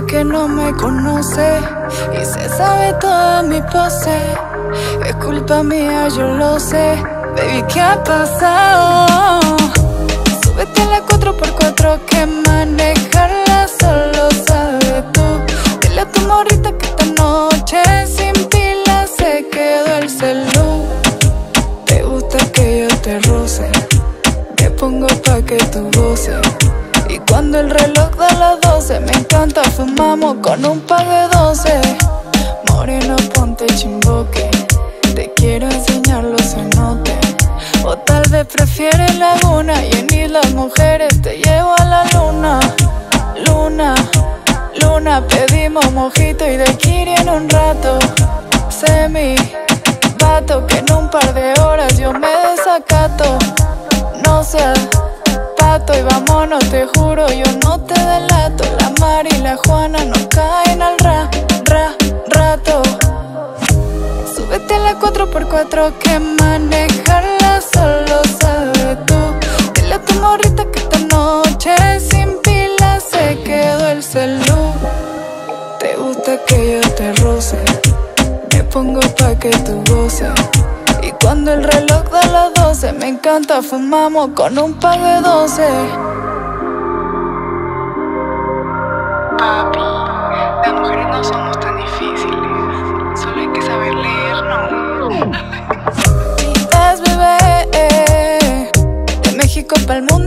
mundo me conoce y se sabe toda mi pose. Es culpa mía, yo lo sé. Baby, ¿qué ha pasado? Súbete a la 4x4 que manejarla solo sabes tú. Dile a tu morrita que esta noche sin pila se quedó el celu. Te gusta que yo te roce, te pongo pa' que tú goces. Y cuando el reloj da las 12, me encanta, fumamos con un par de 12. Moreno, ponte chimboque, te quiero enseñar los cenotes. O tal vez prefieres laguna y en islas mujeres te llevo a la luna. Luna, luna, pedimos mojito y de kiri en un rato. Semi, vato, que en un par de horas yo me desacato. Juro, yo no te delato. La Mari y la Juana no caen al ra, ra, rato. Súbete a la 4x4 que manejarla solo sabes tú. Dile a tu morrita que esta noche sin pila se quedó el celu. Te gusta que yo te roce, me pongo pa' que tú goces. Y cuando el reloj da las 12, me encanta, fumamos con un par de 12. Para el mundo.